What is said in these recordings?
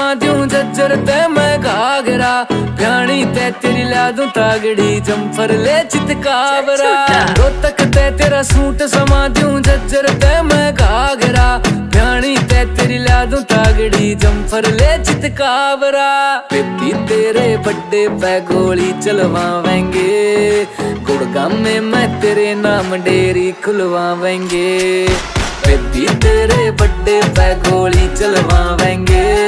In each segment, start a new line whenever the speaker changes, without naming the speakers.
जज्जर ते मैं घाघरा। प्याणी ते तेरी ला दूँ तागड़ी जम्फर ले चितकावरा। रोतक ते तेरा सूट समा दूँ जज्जर ते मैं घाघरा। प्याणी ते तेरी ला दूँ तागड़ी जम्फर ले चितकावरा। बेबी तेरे बड्डे पै गोली चलवावेंगे। गुड़गाम में मैं तेरे नाम डेरी खुलवावेंगे। बेबी तेरे बड्डे पे गोली चलवावेंगे।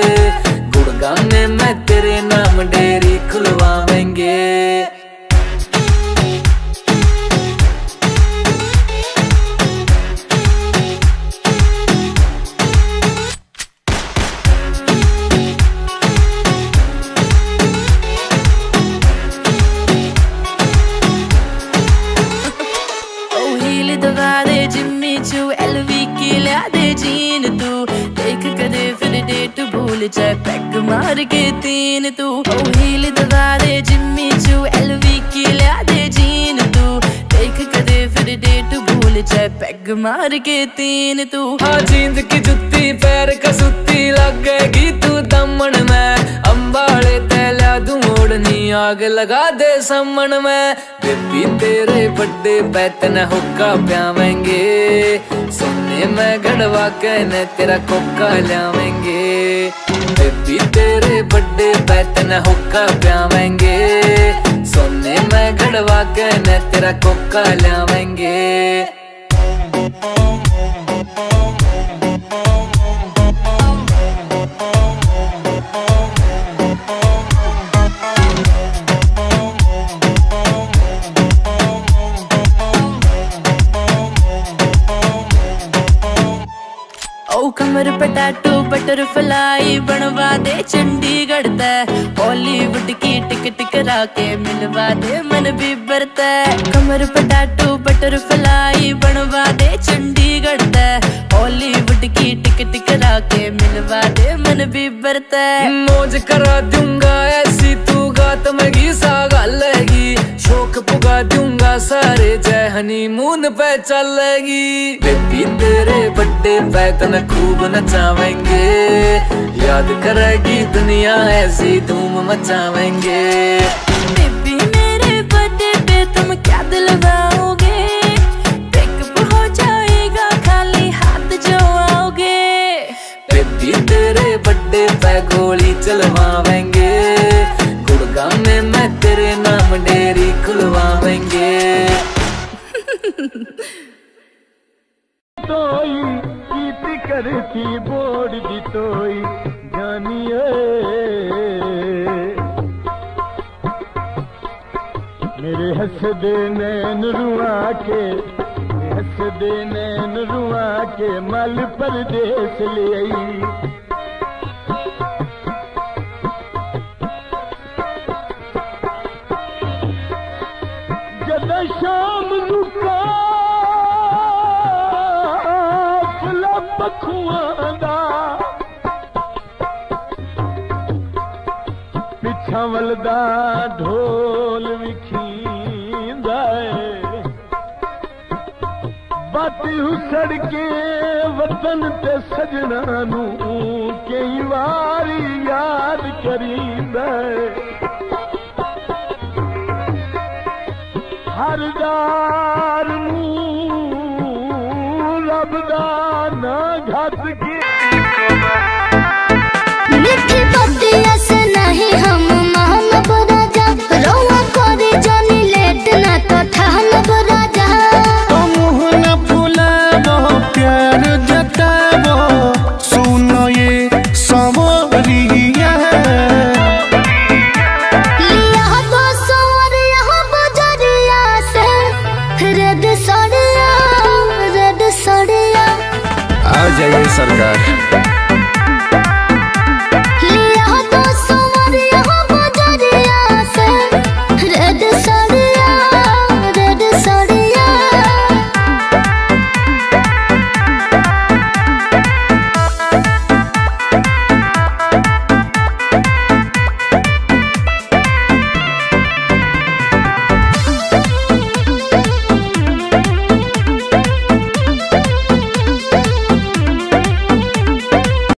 हिल जाए पैक मार के तीन तू। ओ हील दबा दे, जिम्मी चू। एलवी की ला दे जीन तू। देख कदे फिर डेट भूल जाए पैग मार के तीन तू।
हाँ जींद की जुत्ती, पैर कसूती लग गएगी तू दमन में। अंबाले तैला तू मोड़नी, आग लगा दे समन में। बेबी, तेरे बड्डे बैतन हुक्का प्यावेंगे। सुनने मैं गड़वा कहने तेरा कोका लावेंगे बेबी तेरे बड्डे बैतन हुक्का प्यावेंगे सोने में घड़वा के न तेरा कोका लावेंगे
कमर पटाटू टैटू बटरफ्लाई बनवा दे, चंडीगढ़ तय बॉलीवुड की टिकट करा के मिलवा दे, मन भी बरता। कमर पटाटू बटर बटरफ्लाई बनवा दे, चंडीगढ़ तय बॉलीवुड की टिकट करा के मिलवा दे, मन भी बरते।
मौज करा दूँगा सारे जय हनीमून पे चलेगी। बेबी तेरे बड्डे पे तन खूब नचावेंगे। याद करेगी दुनिया ऐसी धूम मचावेंगे।
बेबी मेरे बर्थडे पे तुम क्या दिलवाओगे पिकअप हो जाएगा खाली हाथ जो आओगे।
बेबी तेरे बड्डे पे गोली चलवावेंगे। गुड़गाम में मैं तेरे नाम डेरी
तोई की करती बोर्ड दी तोई, जानिए। मेरे हसदे नैन रुआ के, मेरे हसदे नैन रुआ के, मल परदेस ले आई।
पिछांवल ढोल बाती विखींदी सड़के वतन ते सजना कई वारी याद करींद हर
दाल घात की